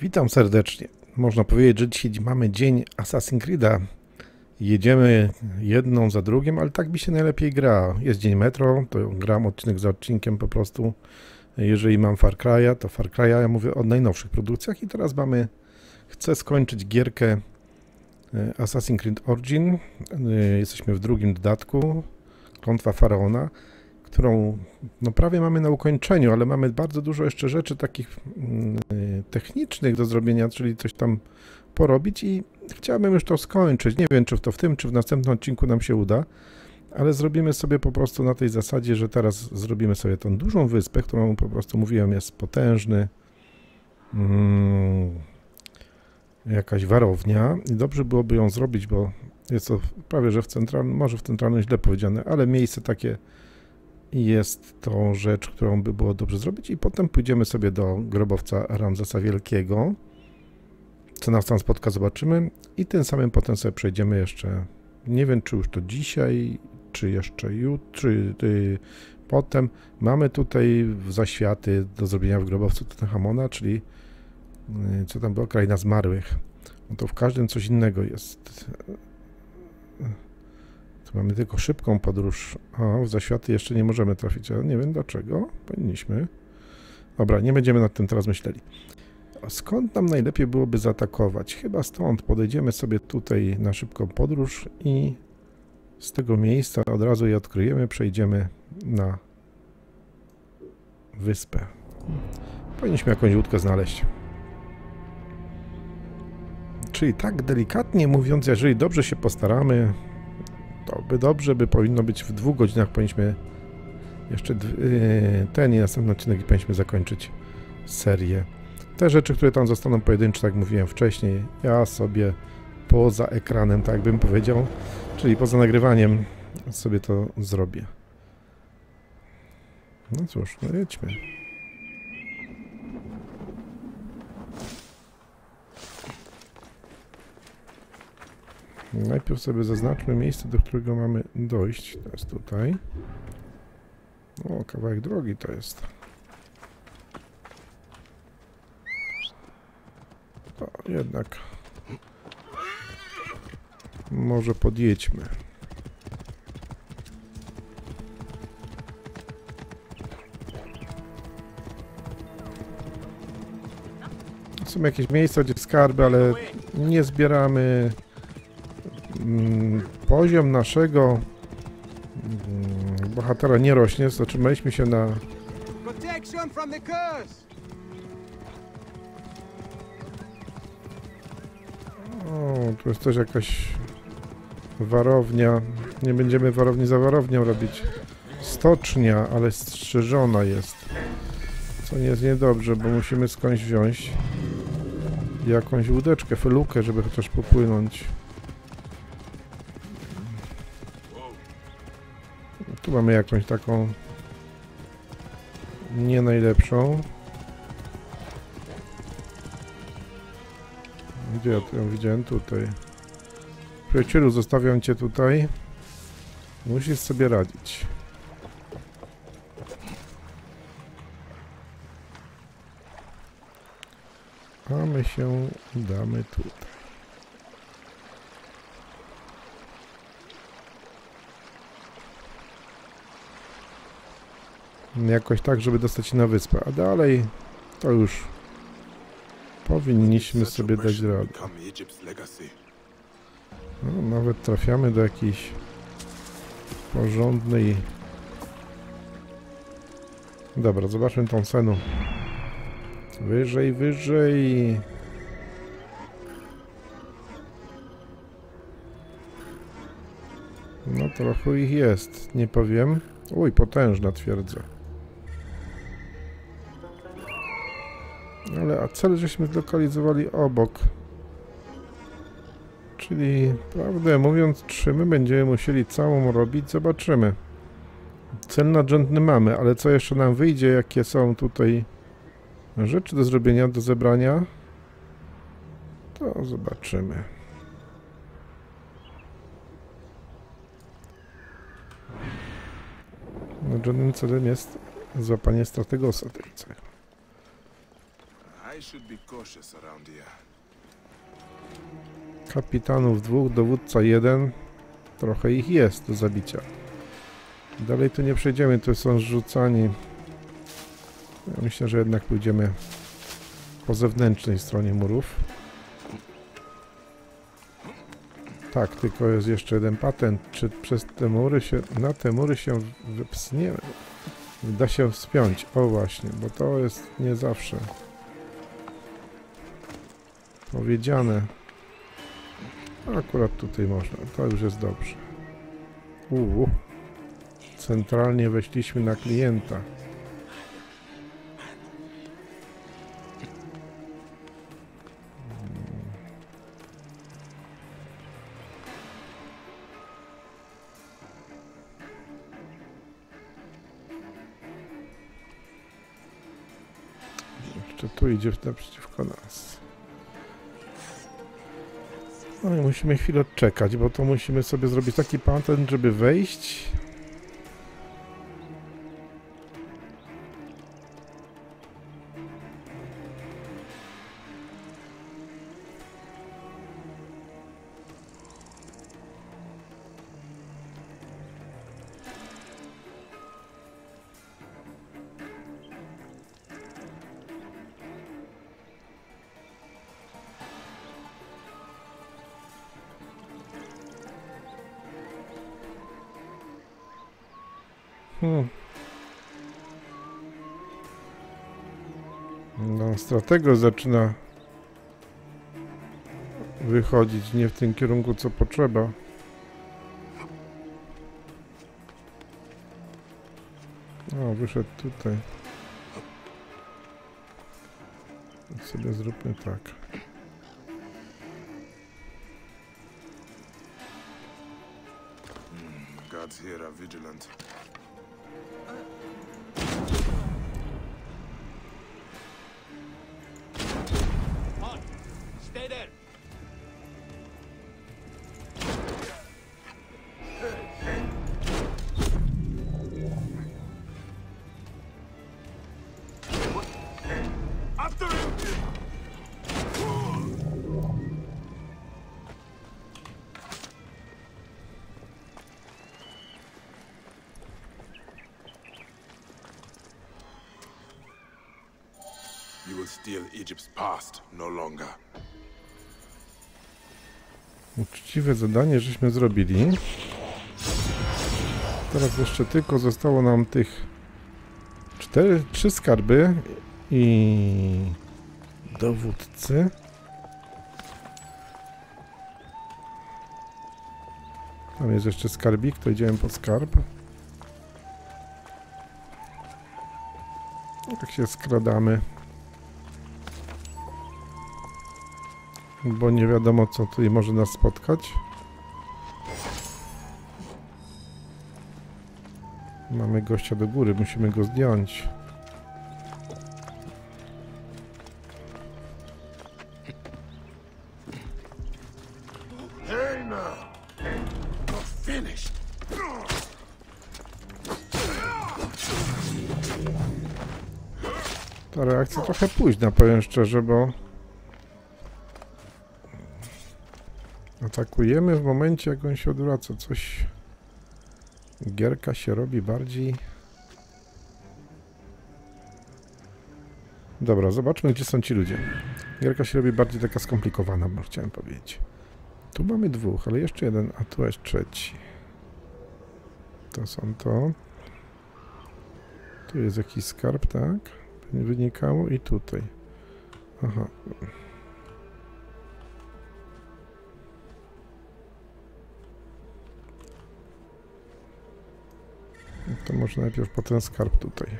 Witam serdecznie. Można powiedzieć, że dzisiaj mamy dzień Assassin's Creed'a. Jedziemy jedną za drugim, ale tak mi się najlepiej gra. Jest dzień Metro, to gram odcinek za odcinkiem po prostu. Jeżeli mam Far Cry'a, to Far Cry'a, ja mówię o najnowszych produkcjach i teraz mamy, chcę skończyć gierkę e, Assassin's Creed Origin. E, Jesteśmy w drugim dodatku, Klątwa Faraona, którą no prawie mamy na ukończeniu, ale mamy bardzo dużo jeszcze rzeczy takich mm, technicznych do zrobienia, czyli coś tam porobić i chciałbym już to skończyć. Nie wiem, czy to w tym, czy w następnym odcinku nam się uda, ale zrobimy sobie po prostu na tej zasadzie, że teraz zrobimy sobie tą dużą wyspę, którą po prostu mówiłem jest potężny, mm, jakaś warownia i dobrze byłoby ją zrobić, bo jest to prawie, że w centralnym, może w centralnym źle powiedziane, ale miejsce takie jest to rzecz, którą by było dobrze zrobić i potem pójdziemy sobie do grobowca Ramzesa Wielkiego. Co nas tam spotka, zobaczymy i tym samym potem sobie przejdziemy jeszcze, nie wiem czy już to dzisiaj, czy jeszcze jutro, czy y, potem. Mamy tutaj zaświaty do zrobienia w grobowcu Tutanhamona, czyli y, co tam było, kraina zmarłych. No to w każdym coś innego jest. Mamy tylko szybką podróż. O, w zaświaty jeszcze nie możemy trafić, ale nie wiem dlaczego. Powinniśmy. Dobra, nie będziemy nad tym teraz myśleli. Skąd nam najlepiej byłoby zaatakować? Chyba stąd. Podejdziemy sobie tutaj na szybką podróż i z tego miejsca od razu je odkryjemy. Przejdziemy na wyspę. Powinniśmy jakąś łódkę znaleźć. Czyli tak delikatnie mówiąc, jeżeli dobrze się postaramy, to by dobrze, by powinno być w dwóch godzinach powinniśmy jeszcze yy, ten i następny odcinek i powinniśmy zakończyć serię. Te rzeczy, które tam zostaną pojedyncze, tak jak mówiłem wcześniej, ja sobie poza ekranem, tak bym powiedział, czyli poza nagrywaniem sobie to zrobię. No cóż, no jedźmy. Najpierw sobie zaznaczmy miejsce, do którego mamy dojść. To jest tutaj. O, kawałek drogi to jest. Jednak może podjedźmy. Są jakieś miejsca, gdzie skarby, ale nie zbieramy poziom naszego mm, bohatera nie rośnie, zatrzymaliśmy się na o, tu jest też jakaś warownia. Nie będziemy warowni za warownią robić. Stocznia, ale strzeżona jest. Co nie jest niedobrze, bo musimy skądś wziąć jakąś łódeczkę, felukę, żeby chociaż popłynąć Tu mamy jakąś taką nie najlepszą. Gdzie ja ją widziałem? Tutaj. Przyjacielu, zostawiam cię tutaj. Musisz sobie radzić. A my się udamy tutaj. Jakoś tak, żeby dostać się na wyspę, a dalej to już powinniśmy sobie dać radę. No, nawet trafiamy do jakiejś porządnej... Dobra, zobaczmy tą cenę. Wyżej, wyżej. No trochę ich jest, nie powiem. Uj, potężna twierdza. Cel żeśmy zlokalizowali obok. Czyli, prawdę mówiąc, czy my będziemy musieli całą robić, zobaczymy. Cel nadrzędny mamy, ale co jeszcze nam wyjdzie, jakie są tutaj rzeczy do zrobienia, do zebrania, to zobaczymy. Nadrzędnym celem jest złapanie strategosa tej cechy. I should be cautious around here. Kapitanów dwóch, dowódca jeden. Trochę ich jest do zabicia. Dalej tu nie przejdziemy, tu są zrzucani. Ja myślę, że jednak pójdziemy po zewnętrznej stronie murów. Tak, tylko jest jeszcze jeden patent. Czy przez te mury się, na te mury się wypsnie? Da się wspiąć. O właśnie, bo to jest nie zawsze powiedziane. Akurat tutaj można, to już jest dobrze. Uuu. Centralnie weszliśmy na klienta. Jeszcze tu idzie naprzeciwko nas. No i musimy chwilę odczekać, bo to musimy sobie zrobić taki patent, żeby wejść. Stratego zaczyna wychodzić nie w tym kierunku, co potrzeba. O, wyszedł tutaj. Sobie zróbmy tak. Guards here are vigilant. Zadanie żeśmy zrobili. Teraz jeszcze tylko zostało nam tych cztery, trzy skarby i dowódcy. Tam jest jeszcze skarbik, to idziemy po skarb. Tak się skradamy. Bo nie wiadomo co tutaj może nas spotkać. Mamy gościa do góry, musimy go zdjąć. Ta reakcja trochę późna, powiem szczerze, bo atakujemy w momencie, jak on się odwraca. Coś gierka się robi bardziej. Dobra, zobaczmy, gdzie są ci ludzie. Gierka się robi bardziej taka skomplikowana, bo chciałem powiedzieć. Tu mamy dwóch, ale jeszcze jeden, a tu jest trzeci. To są to. Tu jest jakiś skarb, tak? wynikało i tutaj. Aha. To może najpierw po ten skarb tutaj.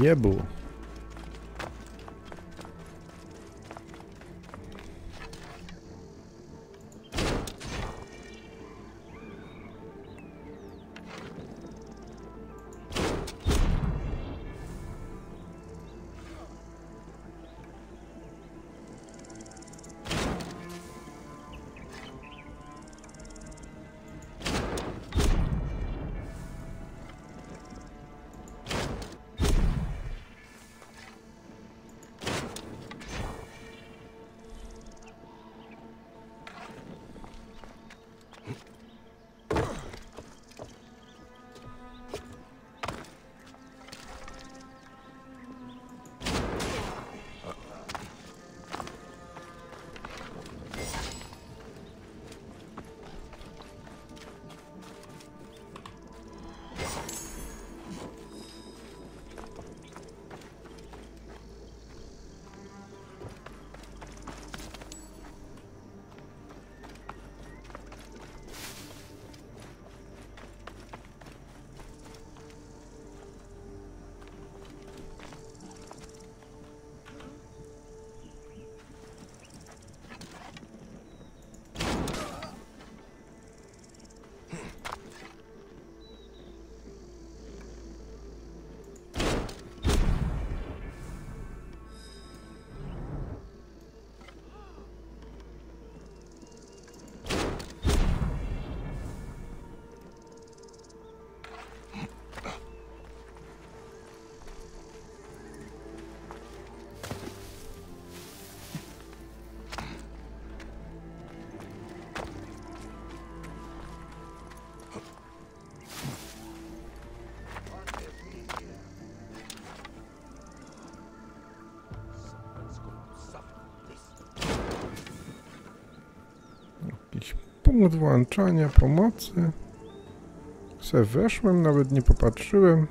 Jebu. Jakiś punkt włączania pomocy. Se weszłem, nawet nie popatrzyłem.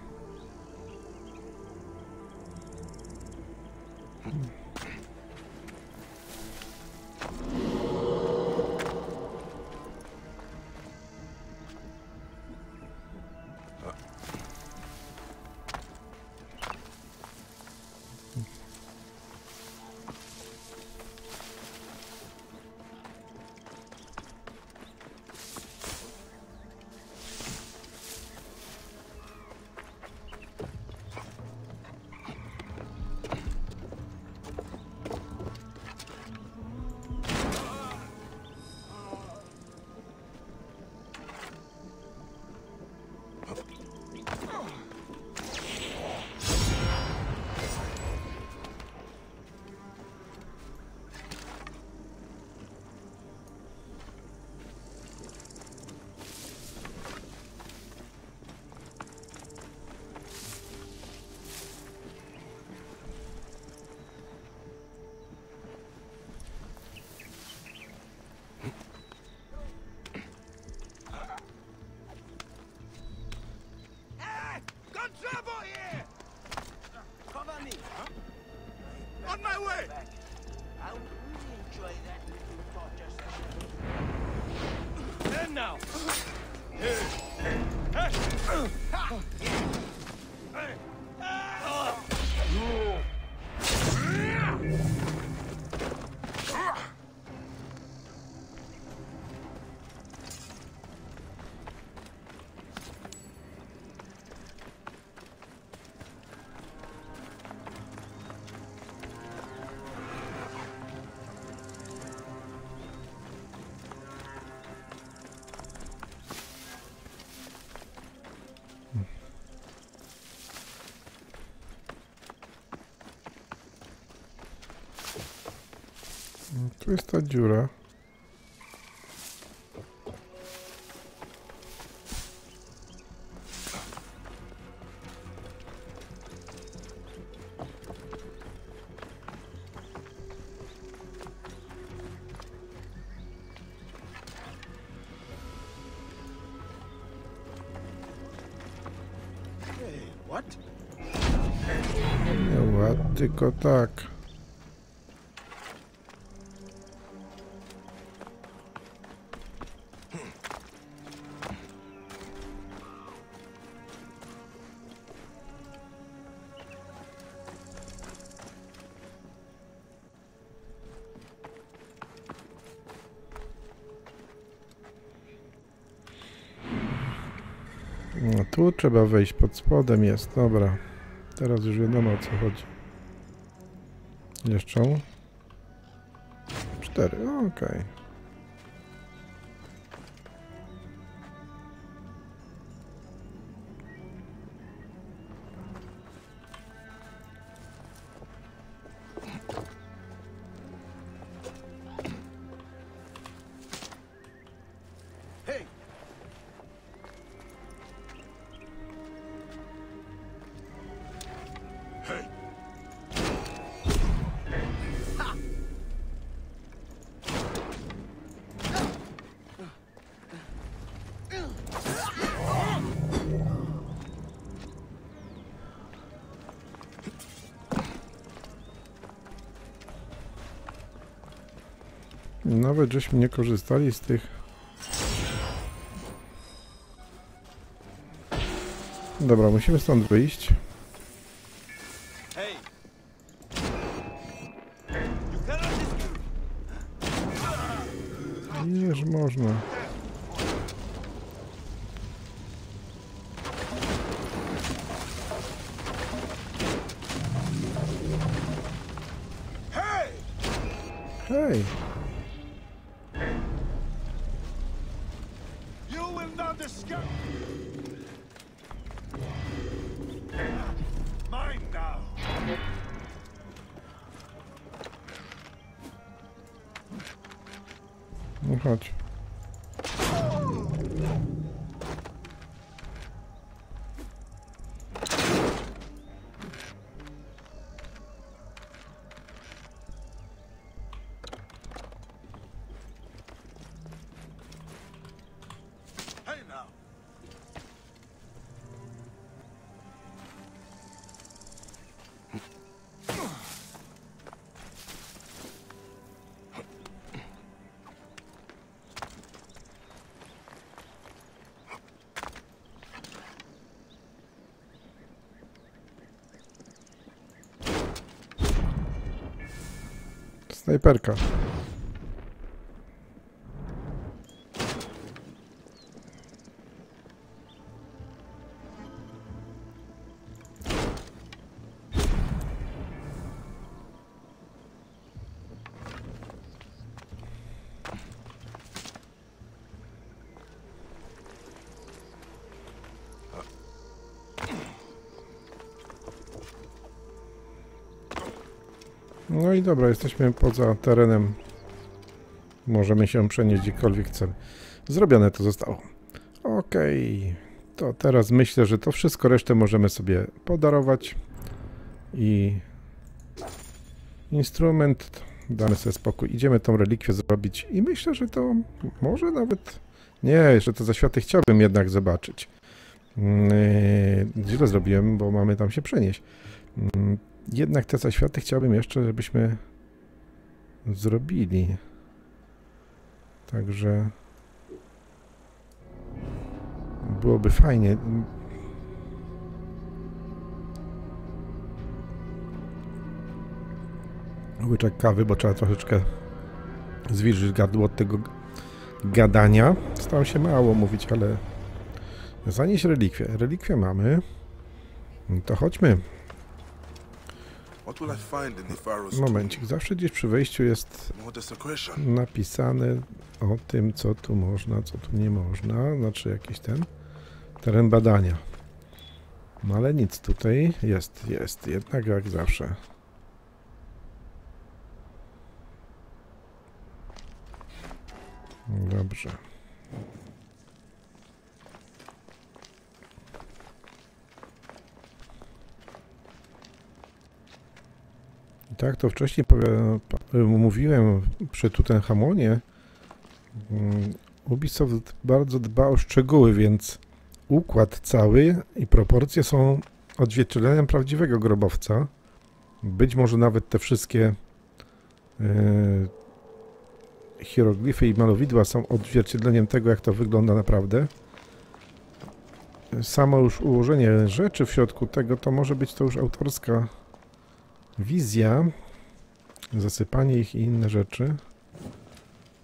Tu jest ta dziura. Tylko tak. Trzeba wejść pod spodem jest, dobra. Teraz już wiadomo o co chodzi. Jeszcze? Cztery, okej. Hey! Nawet żeśmy nie korzystali z tych. Dobra, musimy stąd wyjść. Snajperka. No i dobra, jesteśmy poza terenem. Możemy się przenieść gdziekolwiek chcemy. Zrobione to zostało. Okej, to teraz myślę, że to wszystko resztę możemy sobie podarować i instrument damy sobie spokój. Idziemy tą relikwię zrobić i myślę, że to może nawet nie, jeszcze to zaświaty chciałbym jednak zobaczyć. Yy, Źle zrobiłem, bo mamy tam się przenieść. Mm, jednak te zaświaty chciałbym jeszcze, żebyśmy zrobili. Także byłoby fajnie. Łyczek kawy, bo trzeba troszeczkę zwilżyć gardło od tego gadania. Staram się mało mówić, ale zanieść relikwię. Relikwię mamy. To chodźmy. What will I find in the Pharaoh's Momencik, zawsze gdzieś przy wejściu jest napisane o tym, co tu można, co tu nie można, znaczy jakiś ten teren badania. No ale nic tutaj jest, jest, jednak jak zawsze. Dobrze. Tak to wcześniej mówiłem przy Tutenhamonie. mm, Ubisoft bardzo dba o szczegóły, więc układ cały i proporcje są odzwierciedleniem prawdziwego grobowca. Być może nawet te wszystkie e, hieroglify i malowidła są odzwierciedleniem tego, jak to wygląda naprawdę. Samo już ułożenie rzeczy w środku tego to może być to już autorska wizja, zasypanie ich i inne rzeczy.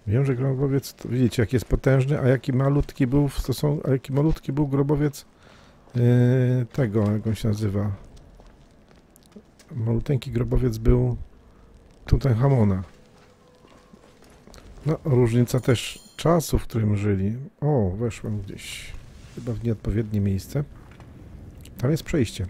Wiem, że grobowiec, widzicie, jak jest potężny, a jaki malutki był w stosunku, a jaki malutki był grobowiec yy, tego, jak on się nazywa. Maluteńki grobowiec był Tutenhamona. No, różnica też czasu, w którym żyli. O, weszłem gdzieś, chyba w nieodpowiednie miejsce. Tam jest przejście.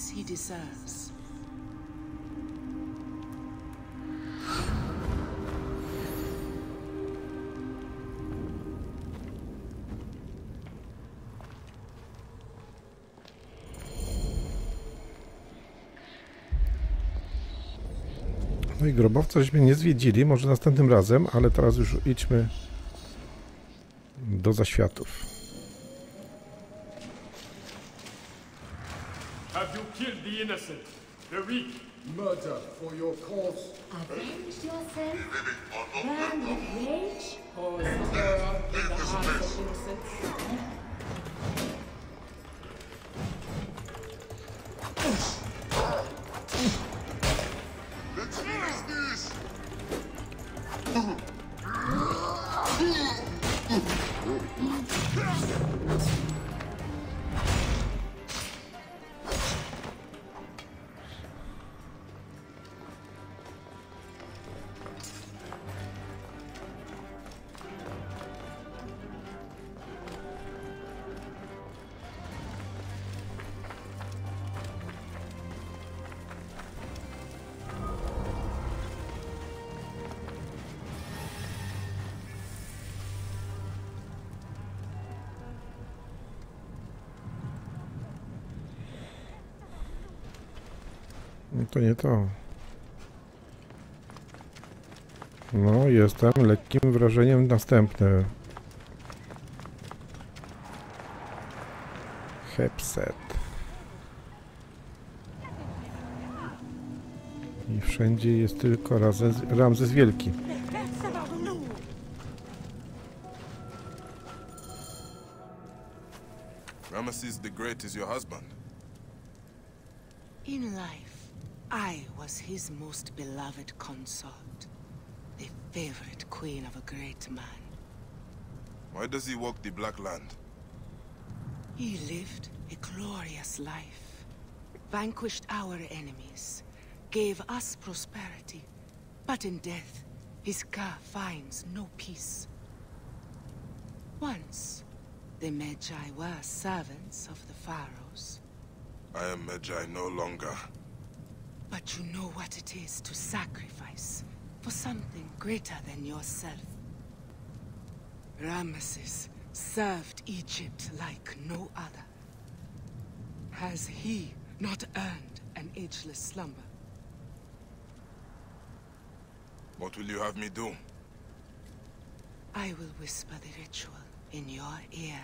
Peace he deserves? No i grobowca żeśmy nie zwiedzili, może następnym razem, ale teraz już idźmy do zaświatów. You killed the innocent, the weak. Murder for your cause. Avenge yourself? Burn with rage? Cause horror in the hearts of innocents. No to nie to. No, jestem lekkim wrażeniem następny. Hepset. I wszędzie jest tylko Ramzes, Ramzes Wielki. Ramesses the Great is your husband. His most beloved consort, the favorite queen of a great man. Why does he walk the Black Land? He lived a glorious life, vanquished our enemies, gave us prosperity, but in death, his car finds no peace. Once, the Magi were servants of the pharaohs, I am Medjay no longer. But you know what it is to sacrifice for something greater than yourself. Ramesses served Egypt like no other. Has he not earned an ageless slumber? What will you have me do? I will whisper the ritual in your ear.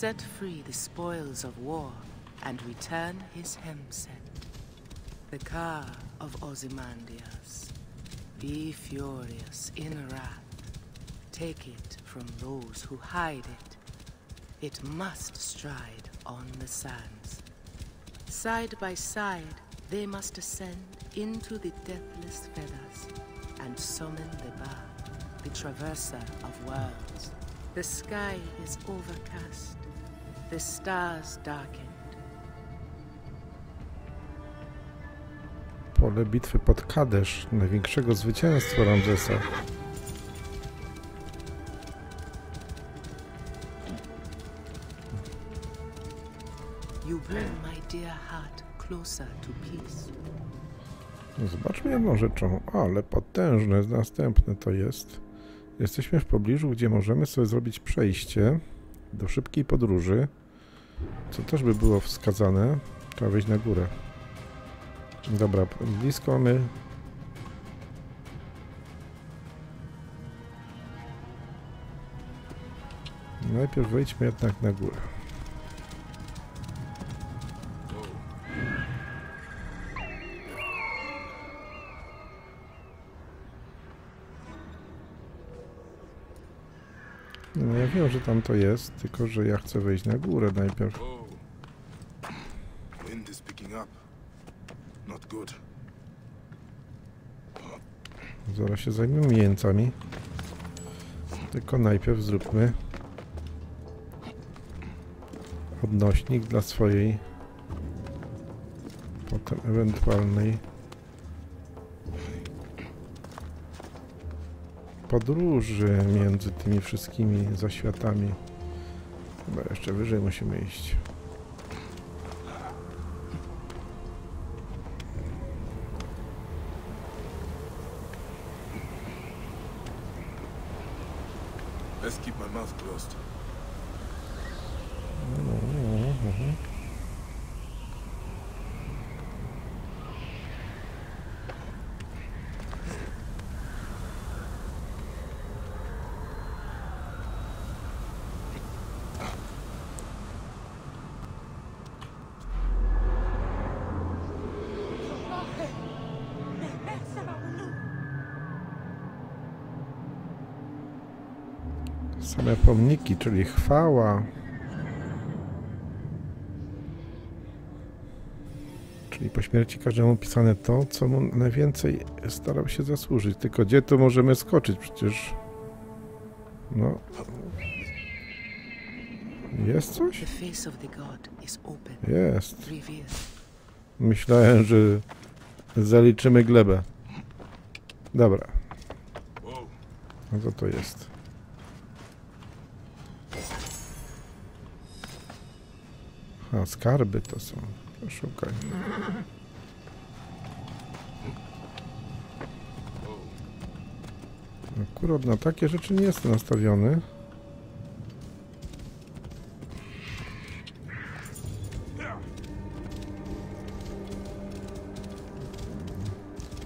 Set free the spoils of war and return his hemset. The car of Ozymandias. Be furious in wrath. Take it from those who hide it. It must stride on the sands. Side by side, they must ascend into the deathless feathers and summon the Ba, the traverser of worlds. The sky is overcast, the stars darkened. Pole bitwy pod Kadesz, największego zwycięstwa Ramzesa. You bring my dear heart closer to peace. Zobaczmy jedną rzeczą. Ale potężne następne to jest. Jesteśmy w pobliżu, gdzie możemy sobie zrobić przejście do szybkiej podróży. Co też by było wskazane. Trzeba wejść na górę. Dobra, blisko mamy. Najpierw wejdźmy jednak na górę. Że tam to jest, tylko że ja chcę wejść na górę najpierw. Whoa. Wind is picking up. Not good. Zaraz się zajmiemy jeńcami. Tylko najpierw zróbmy odnośnik dla swojej potem ewentualnej podróży między tymi wszystkimi zaświatami. Chyba jeszcze wyżej musimy iść. Czyli chwała. Czyli po śmierci każdemu pisane to, co mu najwięcej starał się zasłużyć. Tylko gdzie tu możemy skoczyć? Przecież. No. Jest coś? Jest. Myślałem, że zaliczymy glebę. Dobra. A co to jest? A, skarby to są. Szukaj. Akurat na takie rzeczy nie jestem nastawiony.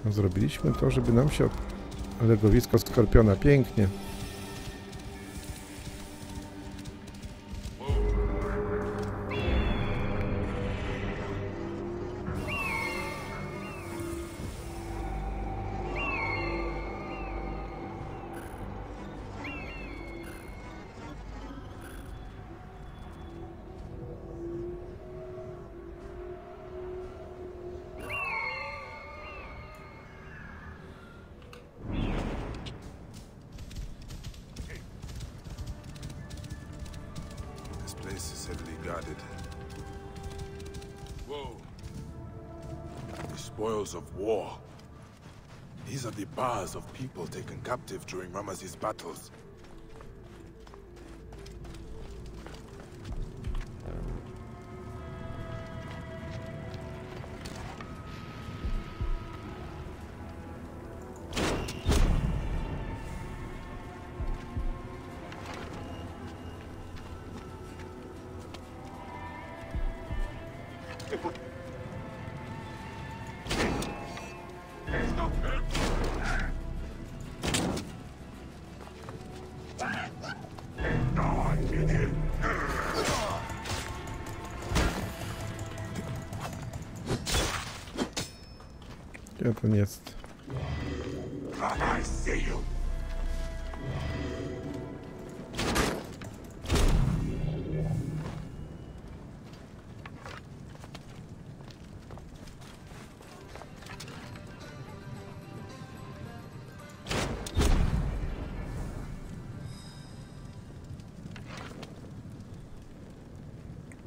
Zrobiliśmy to, żeby nam się legowisko skorpiona pięknie. Captive during Ramesses' battles. Gdzie ten jest? I see you.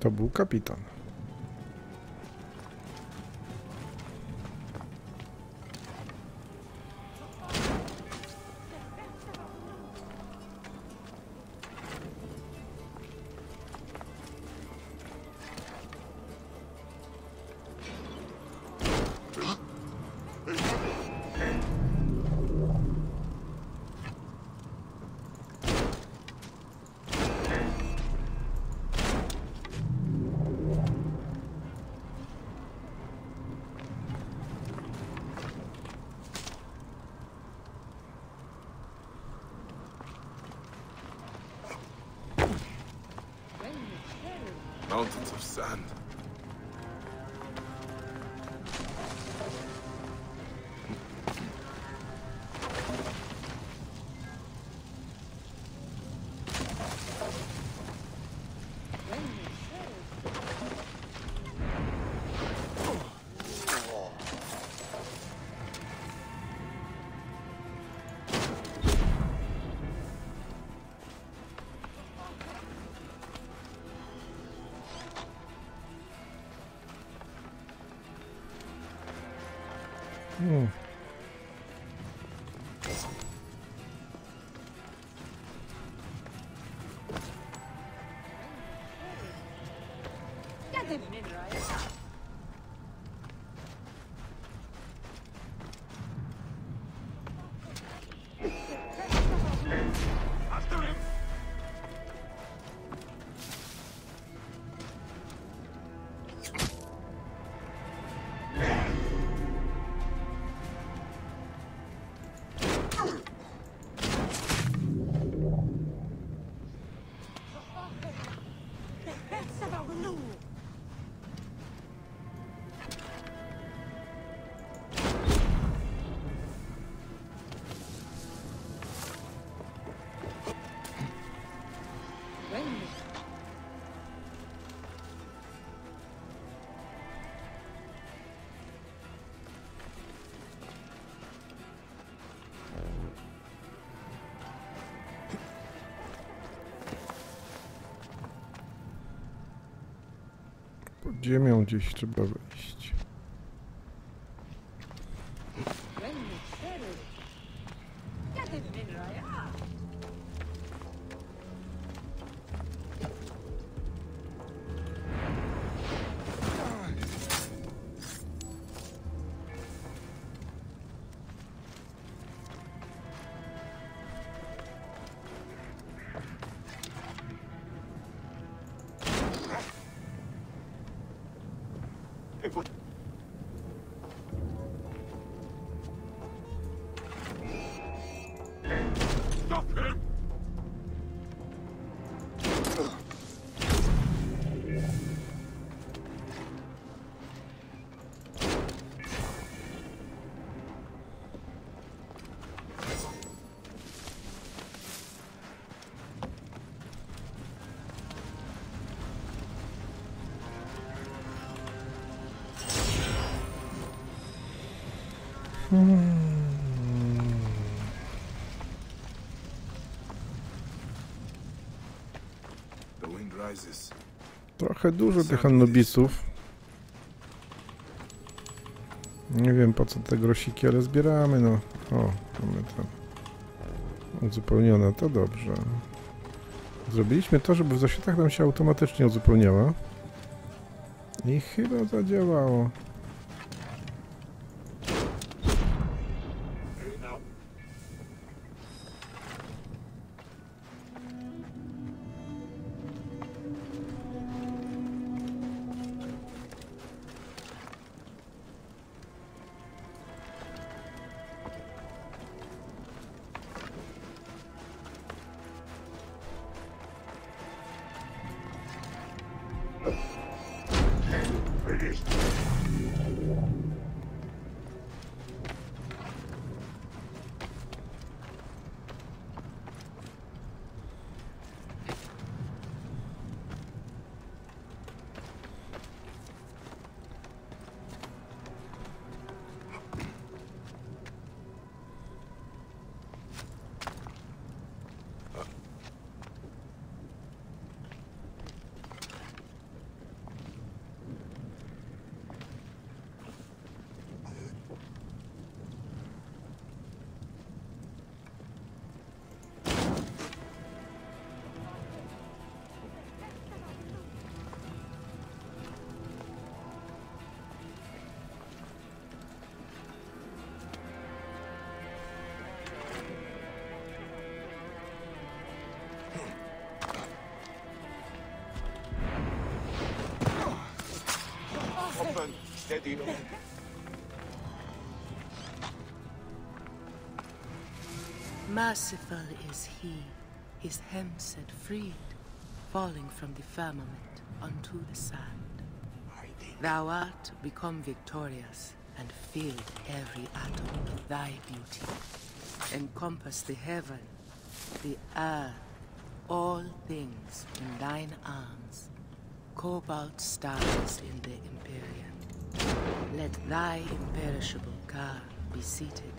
To był kapitan. Ziemią gdzieś trzeba wejść. Trochę dużo tych Anubisów. Nie wiem po co te grosiki, ale zbieramy, no. O, mamy to uzupełnione, to dobrze. Zrobiliśmy to, żeby w zaświatach nam się automatycznie uzupełniała. I chyba zadziałało. Merciful is he, his hem set freed, falling from the firmament unto the sand. Thou art become victorious, and filled every atom with thy beauty. Encompass the heaven, the earth, all things in thine arms. Cobalt stars in the Empyrean. Let thy imperishable car be seated.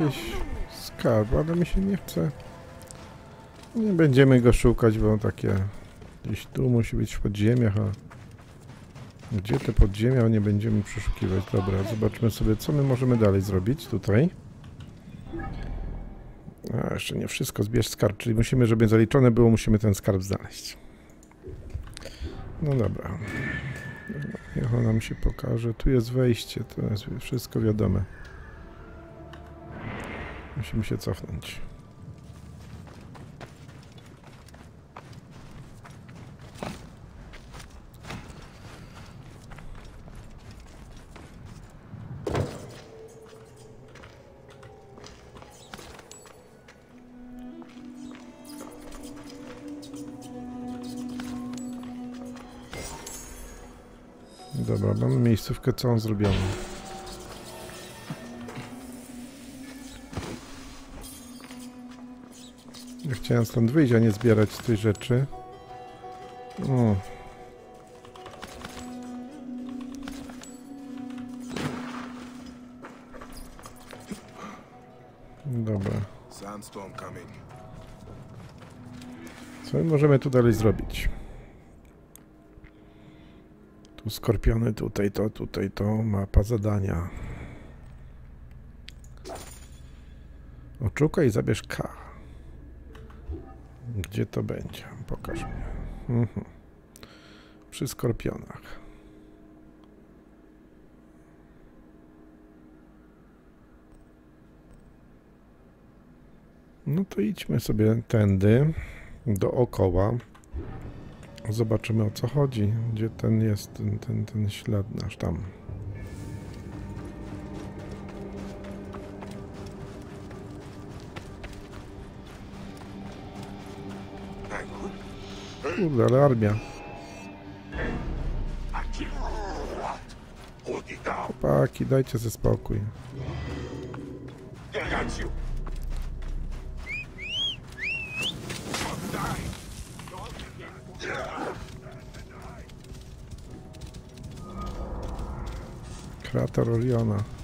Jakiś skarb, ale mi się nie chce. Nie będziemy go szukać, bo takie gdzieś tu musi być w podziemiach, a gdzie te podziemia nie będziemy przeszukiwać. Dobra, zobaczmy sobie, co my możemy dalej zrobić tutaj. A, jeszcze nie wszystko, zbierz skarb, czyli musimy, żeby zaliczone było, musimy ten skarb znaleźć. No dobra. Niech on nam się pokaże. Tu jest wejście, to jest wszystko wiadome. Musimy się cofnąć. Dobra, mamy miejscówkę całą zrobioną. Chciałem stąd wyjść, a nie zbierać tej rzeczy. O. Dobra. Co my możemy tu dalej zrobić? Tu skorpiony, tutaj to, tutaj to, mapa zadania. Oczukaj i zabierz K. To będzie? Pokaż mnie. Mhm. Przy skorpionach. No to idźmy sobie tędy dookoła. Zobaczymy o co chodzi. Gdzie ten jest, ten, ten, ten ślad nasz tam. Kurde, ale armia. Chłopaki, dajcie ze spokój. Krater Oriona.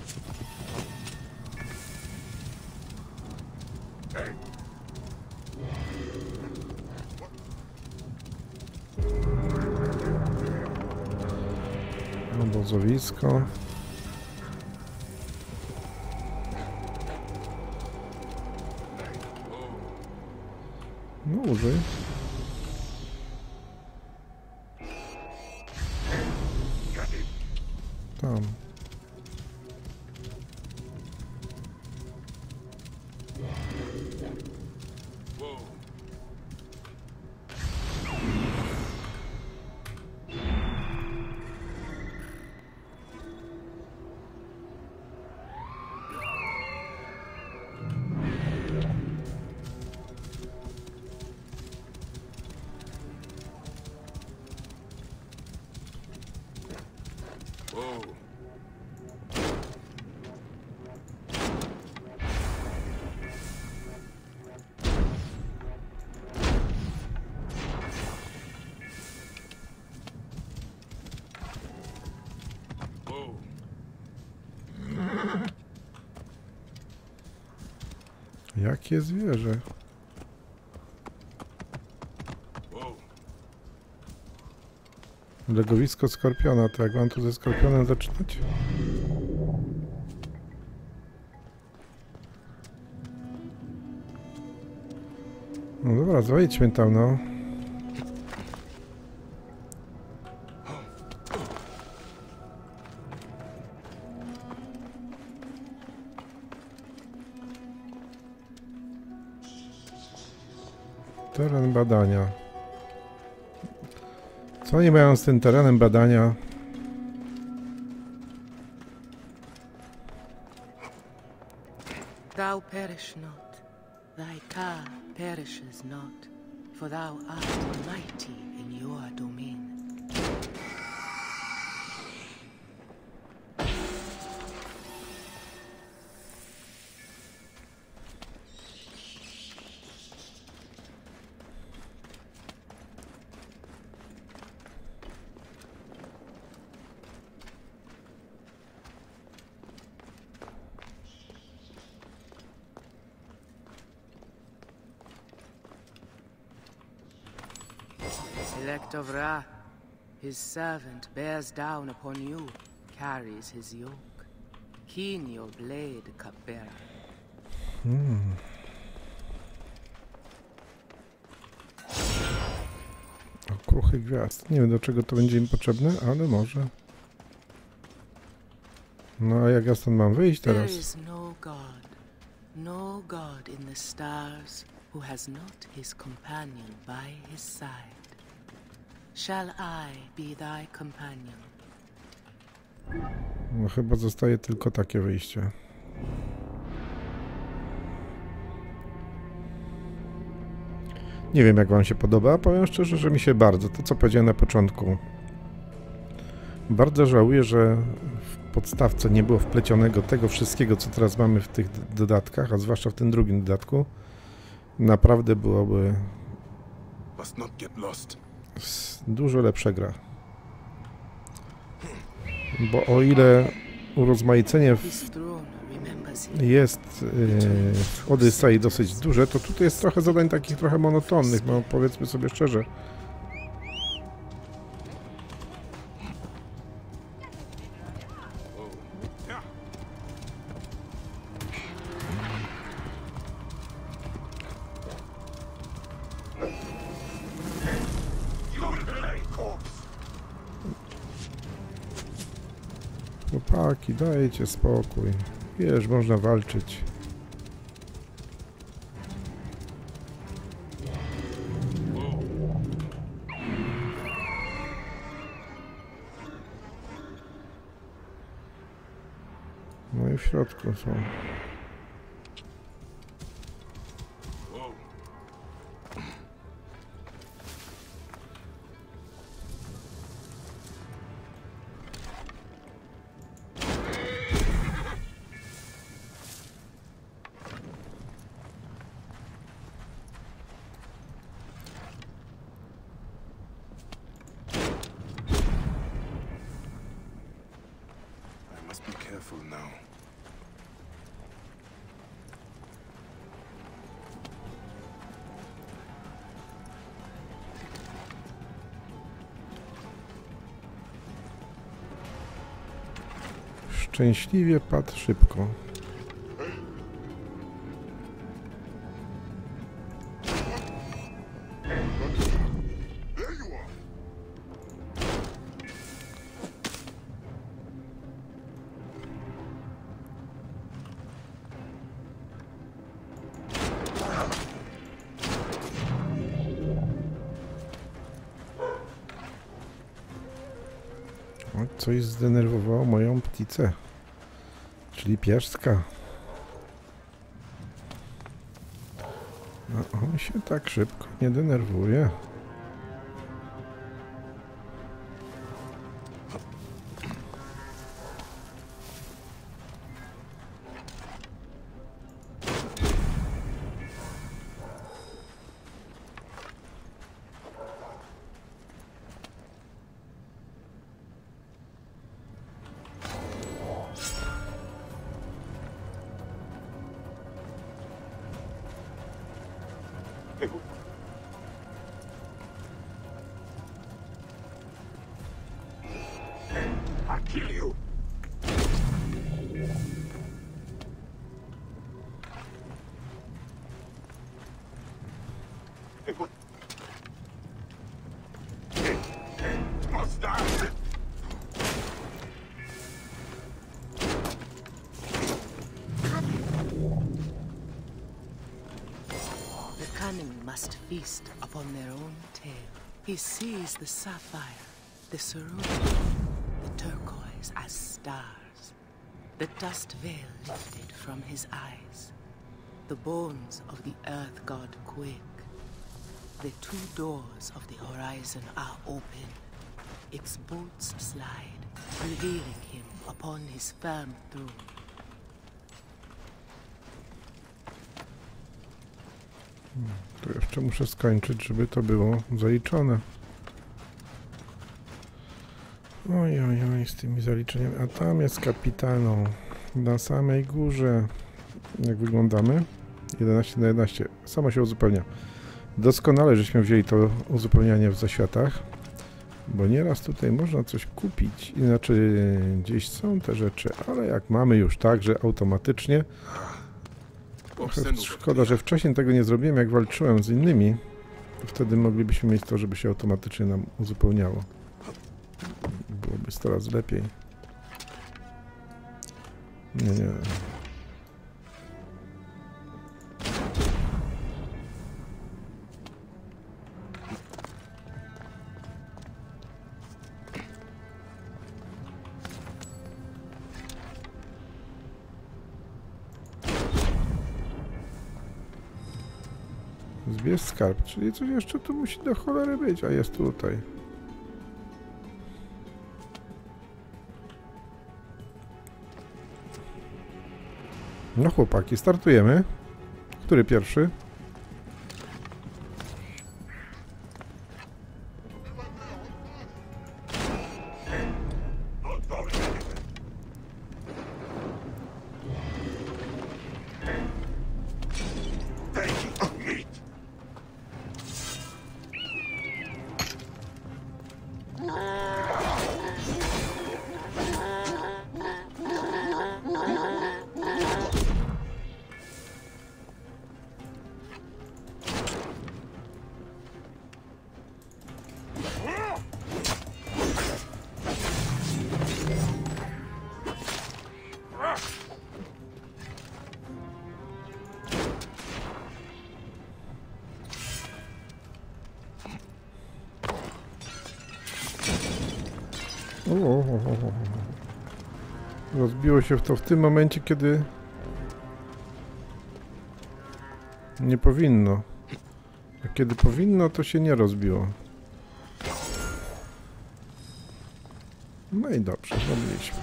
Obozowisko. No użyj. Jakie zwierzę? Legowisko skorpiona, to jak mam tu ze skorpionem zaczynać? No dobra, zajdźmy tam, no. Oni mają z tym terenem badania? Thou perish not, thy car perishes not, for thou art mighty in your domain. Of Ra, his servant bears down upon you, carries his yoke. Keen your blade, cupbearer. Okruchy gwiazd. Nie wiem do czego to będzie im potrzebne, ale może. No a jak ja stąd mam wyjść There teraz? is no God, no God in the stars who has not his companion by his side. Shall I be thy companion? No chyba zostaje tylko takie wyjście. Nie wiem jak wam się podoba, powiem szczerze, że mi się bardzo, to co powiedziałem na początku. Bardzo żałuję, że w podstawce nie było wplecionego tego wszystkiego, co teraz mamy w tych dodatkach, a zwłaszcza w tym drugim dodatku. Naprawdę byłoby Must not get lost. Dużo lepsza gra. Bo o ile urozmaicenie w jest yy, w dosyć duże, to tutaj jest trochę zadań takich trochę monotonnych, no powiedzmy sobie szczerze. Chłopaki, dajcie spokój. Wiesz, można walczyć. No i w środku są. Szczęśliwie padł szybko. Coś zdenerwowało moją pticę. Czyli pieszka. No, on się tak szybko nie denerwuje. Must feast upon their own tail. He sees the sapphire, the cerulean, the turquoise as stars. The dust veil lifted from his eyes. The bones of the earth god quake. The two doors of the horizon are open. Its bolts slide, revealing him upon his firm throne. To jeszcze muszę skończyć, żeby to było zaliczone. Oj, oj, oj, z tymi zaliczeniami. A tam jest kapitaną. Na samej górze. Jak wyglądamy? 11 na 11. Samo się uzupełnia. Doskonale, żeśmy wzięli to uzupełnianie w zaświatach. Bo nieraz tutaj można coś kupić. Inaczej gdzieś są te rzeczy, ale jak mamy już tak, że automatycznie, szkoda, że wcześniej tego nie zrobiłem, jak walczyłem z innymi. To wtedy moglibyśmy mieć to, żeby się automatycznie nam uzupełniało. Byłoby 100 razy lepiej. Nie, nie. skarb, czyli coś jeszcze tu musi do cholery być, a jest tutaj. No chłopaki, startujemy. Który pierwszy? Się to w tym momencie, kiedy nie powinno. A kiedy powinno, to się nie rozbiło. No i dobrze, zrobiliśmy.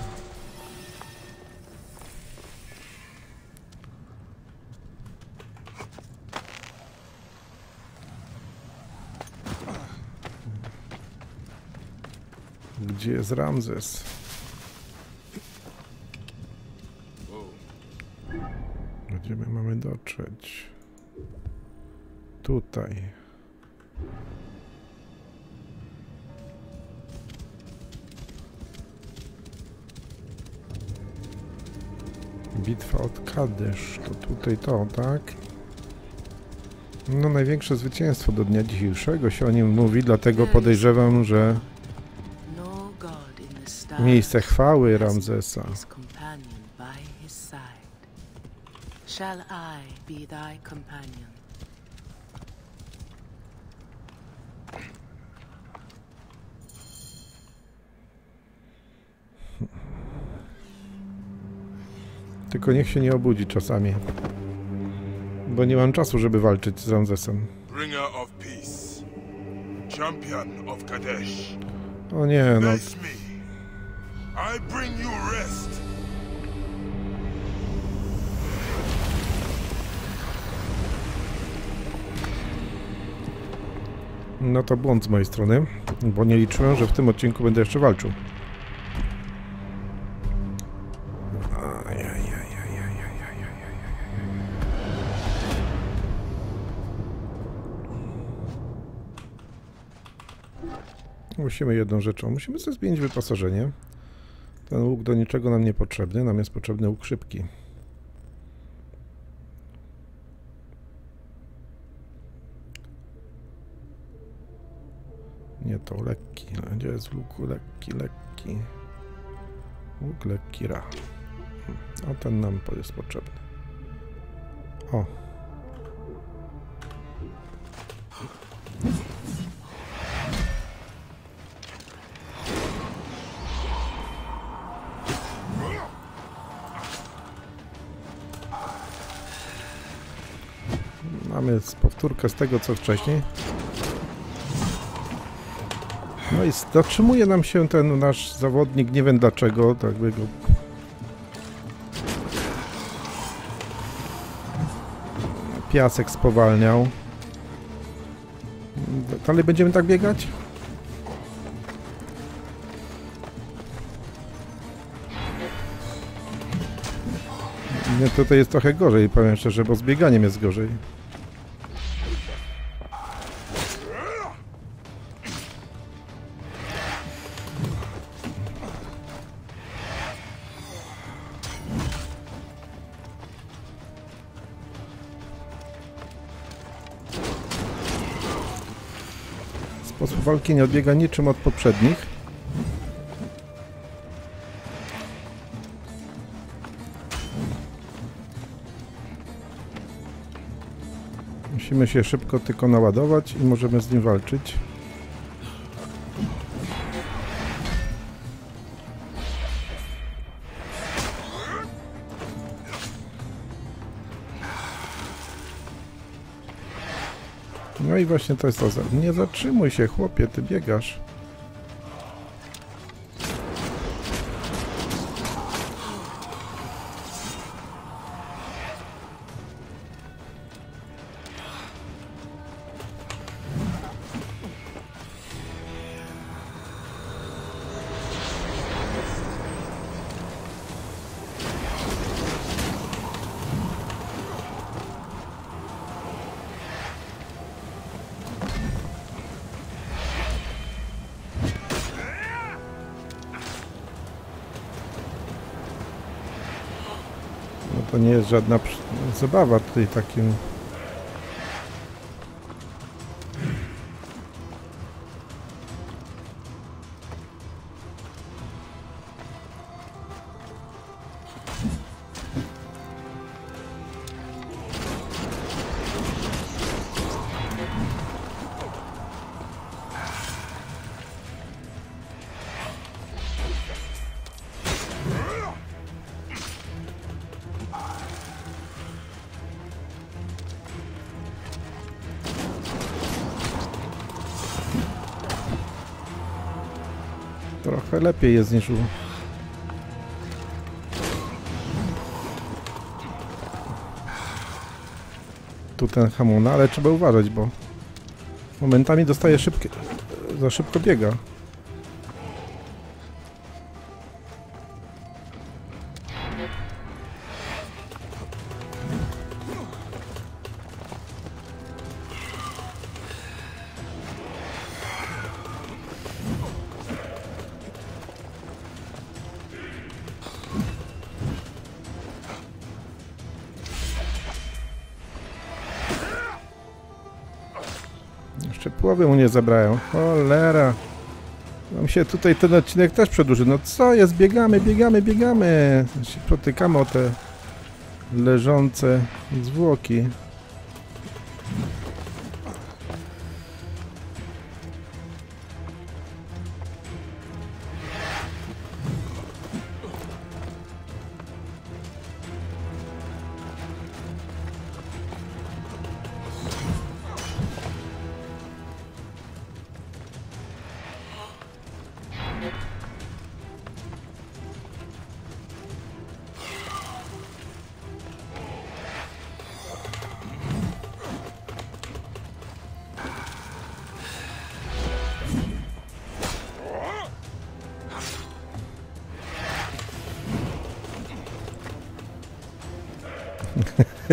Gdzie jest Ramzes? Gdzie my mamy dotrzeć? Tutaj. Bitwa od Kadysz. To tutaj to, tak? No największe zwycięstwo do dnia dzisiejszego się o nim mówi, dlatego podejrzewam, że No miejsce chwały Ramzesa. Shall I be thy companion? Tylko niech się nie obudzi czasami. Bo nie mam czasu, żeby walczyć z Ramzesem. Bringer of peace. Champion of Kadesh. O nie, no. No to błąd z mojej strony, bo nie liczyłem, że w tym odcinku będę jeszcze walczył. Musimy jedną rzeczą, musimy sobie zmienić wyposażenie. Ten łuk do niczego nam nie potrzebny, nam jest potrzebny łuk szybki. To lekki. A Gdzie jest łuk lekki, lekki? Łuk lekki ra. Hmm, A ten nam jest potrzebny. O. Mamy powtórkę z tego co wcześniej. No i zatrzymuje nam się ten nasz zawodnik, nie wiem dlaczego, tak by go... Piasek spowalniał. Dalej będziemy tak biegać? Nie, tutaj jest trochę gorzej, powiem szczerze, bo z bieganiem jest gorzej. Walki nie odbiega niczym od poprzednich. Musimy się szybko tylko naładować i możemy z nim walczyć. I właśnie to jest to. Nie zatrzymuj się, chłopie, ty biegasz. To nie jest żadna zabawa tutaj takim. Lepiej jest niż u... Tu ten hamon, ale trzeba uważać, bo momentami dostaje szybkie... za szybko biega. Zabrałem. Cholera. Nam się tutaj ten odcinek też przedłuży. No co jest? Biegamy, biegamy, biegamy. Się o te leżące zwłoki.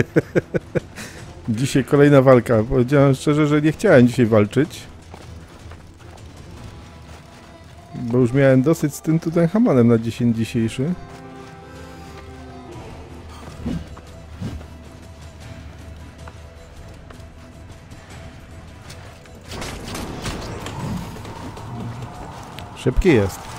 Dzisiaj kolejna walka. Powiedziałem szczerze, że nie chciałem dzisiaj walczyć. Bo już miałem dosyć z tym tutaj Hamanem na 10 dzisiejszy. Szybki jest.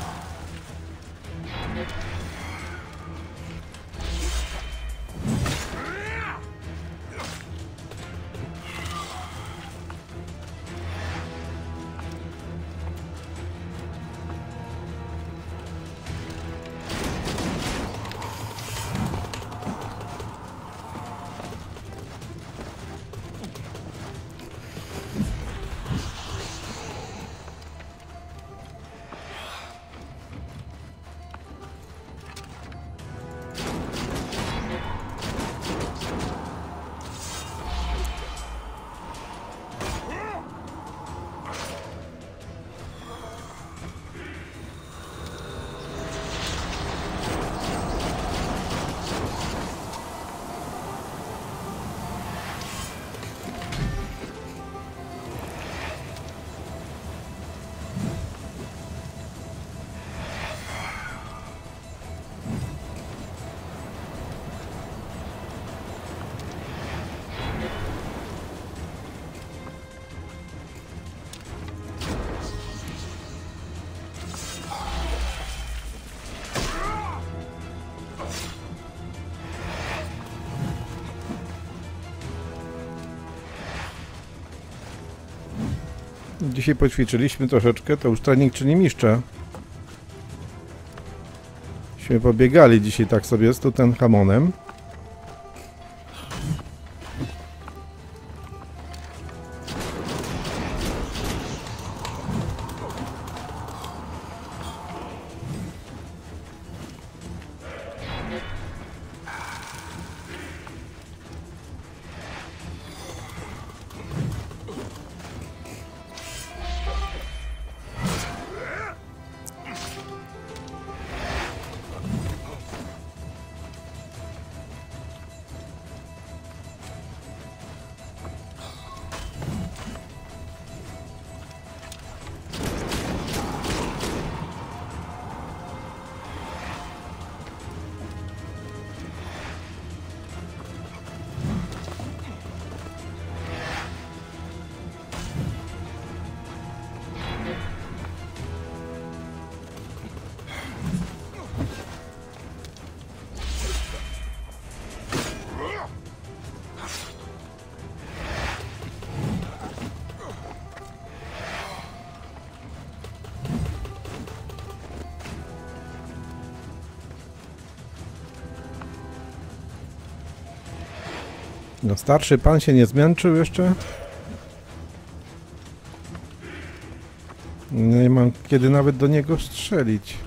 Dzisiaj poćwiczyliśmy troszeczkę, to już trening czyni mistrza. Myśmy pobiegali dzisiaj tak sobie z Tutenhamonem. No starszy pan się nie zmęczył jeszcze? Nie mam kiedy nawet do niego strzelić.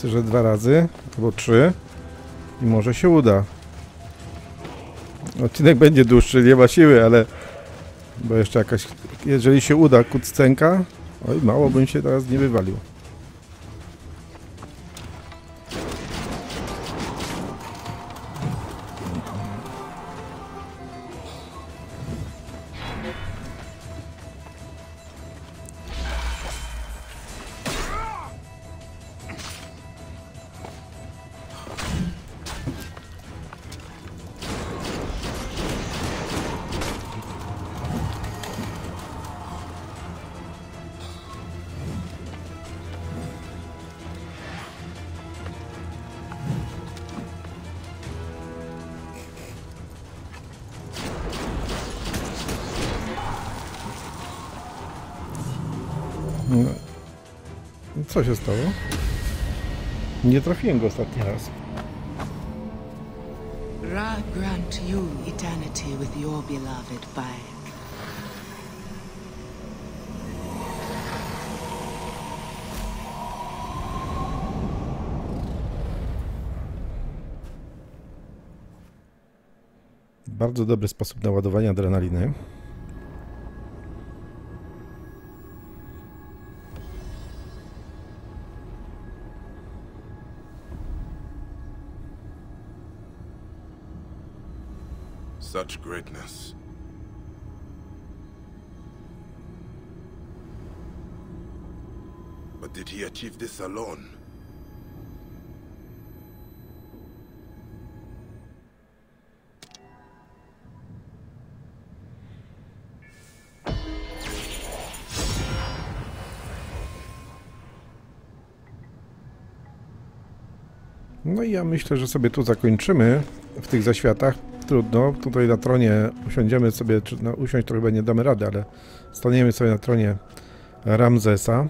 Chcę, że dwa razy, albo trzy. I może się uda. Odcinek będzie dłuższy, nie ma siły, ale... Bo jeszcze jakaś... Jeżeli się uda kuccenka... Oj, mało bym się teraz nie wywalił. Nie trafiłem go ostatni raz. Ra grant you eternity with your beloved. Bardzo dobry sposób na ładowanie adrenaliny. But did he achieve this alone? No i ja myślę, że sobie tu zakończymy w tych zaświatach. Trudno, tutaj na tronie usiądziemy sobie, czy no, usiąść to chyba nie damy rady, ale staniemy sobie na tronie Ramzesa.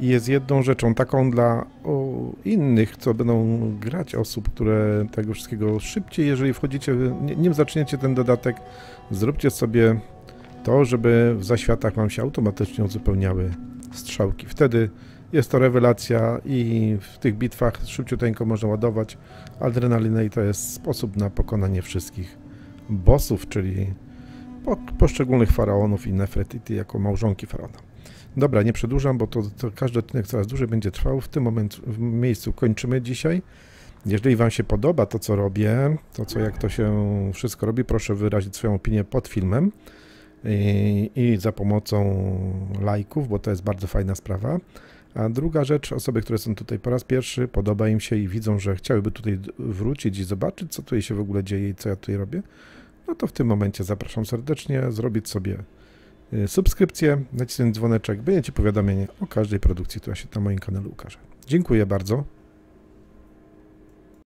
I jest jedną rzeczą taką dla o, innych, co będą grać osób, które tego wszystkiego szybciej, jeżeli wchodzicie, nim zaczniecie ten dodatek, zróbcie sobie to, żeby w zaświatach wam się automatycznie uzupełniały strzałki. Wtedy jest to rewelacja i w tych bitwach szybciuteńko można ładować adrenalinę i to jest sposób na pokonanie wszystkich bossów, czyli po, poszczególnych faraonów i Nefertiti jako małżonki faraona. Dobra, nie przedłużam, bo to, to każdy odcinek coraz dłużej będzie trwał. W tym momencie, w miejscu kończymy dzisiaj. Jeżeli Wam się podoba to, co robię, to co jak to się wszystko robi, proszę wyrazić swoją opinię pod filmem i, i za pomocą lajków, bo to jest bardzo fajna sprawa. A druga rzecz, osoby, które są tutaj po raz pierwszy, podoba im się i widzą, że chciałyby tutaj wrócić i zobaczyć, co tutaj się w ogóle dzieje i co ja tutaj robię, no to w tym momencie zapraszam serdecznie zrobić sobie y, subskrypcję, nacisnąć dzwoneczek, będziecie powiadomienie o każdej produkcji, która się na moim kanale ukaże. Dziękuję bardzo.